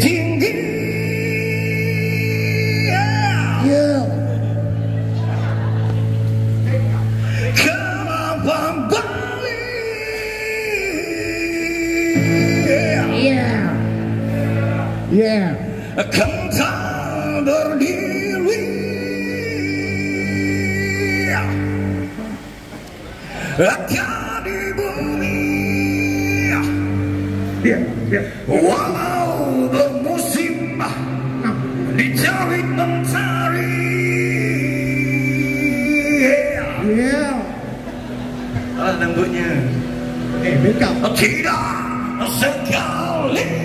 tinggi Yeah. Kenapa balik Yeah. Yeah. Kan tak berdiri di bumi Yeah. Yeah. Walau yeah. đó là nam ngữ nha chỉ đó nó cao lên